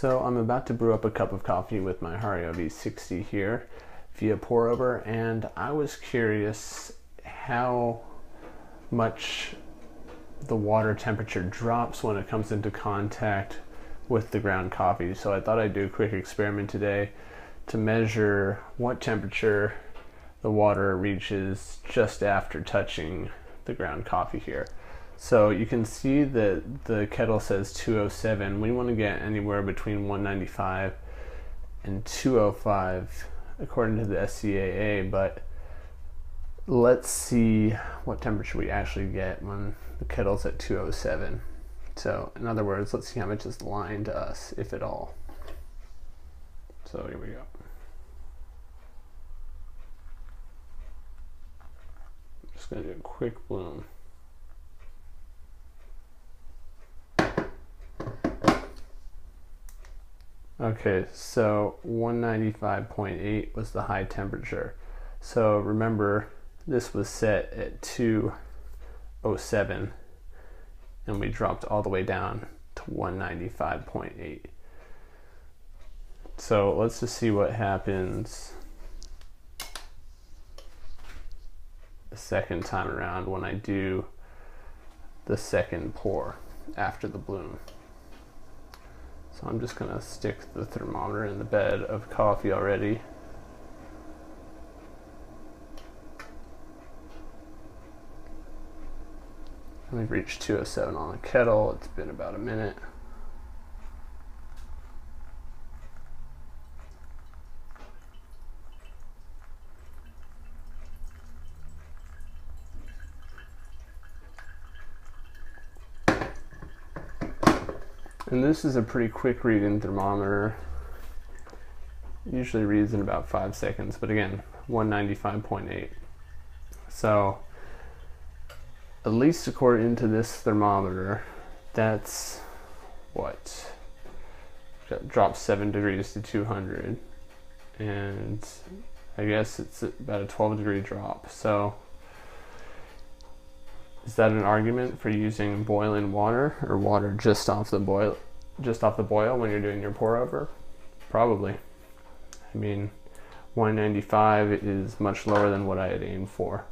So I'm about to brew up a cup of coffee with my Hario V60 here via pour over and I was curious how much the water temperature drops when it comes into contact with the ground coffee. So I thought I'd do a quick experiment today to measure what temperature the water reaches just after touching the ground coffee here. So you can see that the kettle says 207. We want to get anywhere between 195 and 205 according to the SCAA, but let's see what temperature we actually get when the kettle's at 207. So in other words, let's see how much is lying to us, if at all. So here we go. Just gonna do a quick bloom. Okay, so 195.8 was the high temperature. So remember, this was set at 207 and we dropped all the way down to 195.8. So let's just see what happens the second time around when I do the second pour after the bloom. So I'm just gonna stick the thermometer in the bed of coffee already. We've reached 207 on the kettle. It's been about a minute. And this is a pretty quick reading thermometer. Usually reads in about five seconds, but again, 195.8. So, at least according to this thermometer, that's what? Drops seven degrees to 200. And I guess it's about a 12 degree drop. So, is that an argument for using boiling water or water just off the boil just off the boil when you're doing your pour over? Probably. I mean, 195 is much lower than what I had aimed for.